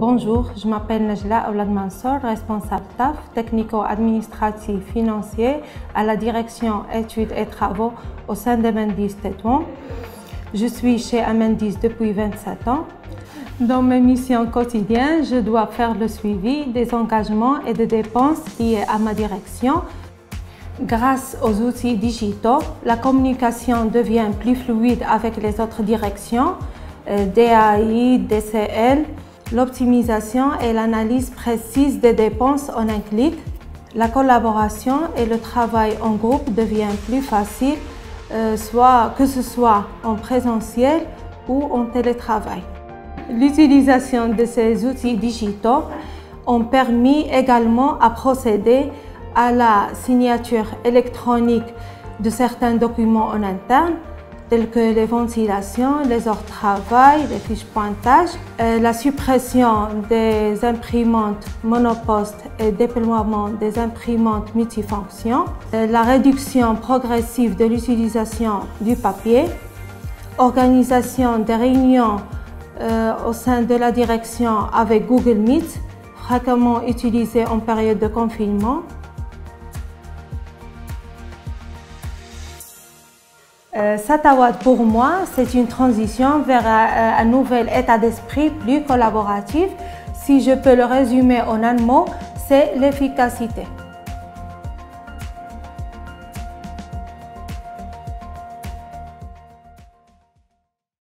Bonjour, je m'appelle Najla Oulad Mansour, responsable TAF, technico-administratif financier à la direction études et travaux au sein d'Amendis Tétouan. Je suis chez Amendis depuis 27 ans. Dans mes missions quotidiennes, je dois faire le suivi des engagements et des dépenses liées à ma direction. Grâce aux outils digitaux, la communication devient plus fluide avec les autres directions, euh, DAI, DCL, l'optimisation et l'analyse précise des dépenses en un clic. La collaboration et le travail en groupe deviennent plus faciles, euh, soit que ce soit en présentiel ou en télétravail. L'utilisation de ces outils digitaux ont permis également à procéder à la signature électronique de certains documents en interne tels que les ventilations, les heures de travail, les fiches pointage, euh, la suppression des imprimantes monopostes et déploiement des imprimantes multifonctions, euh, la réduction progressive de l'utilisation du papier, organisation des réunions euh, au sein de la direction avec Google Meet, fréquemment utilisé en période de confinement, Euh, Satawad, pour moi, c'est une transition vers un, nouvel état d'esprit plus collaboratif. Si je peux le résumer en un mot, c'est l'efficacité.